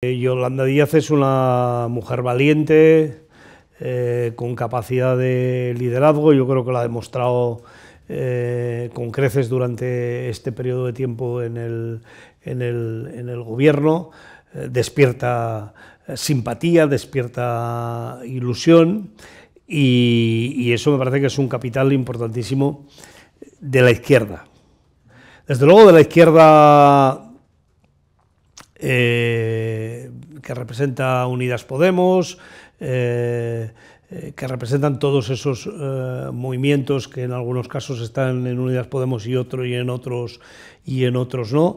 Yolanda Díaz es una mujer valiente, eh, con capacidad de liderazgo, yo creo que lo ha demostrado eh, con creces durante este periodo de tiempo en el, en el, en el gobierno, eh, despierta simpatía, despierta ilusión. Y, eso me parece que es un capital importantísimo de la izquierda. Desde luego de la izquierda eh, que representa Unidas Podemos, eh, eh, que representan todos esos eh, movimientos que en algunos casos están en Unidas Podemos y otro y en otros y en otros no.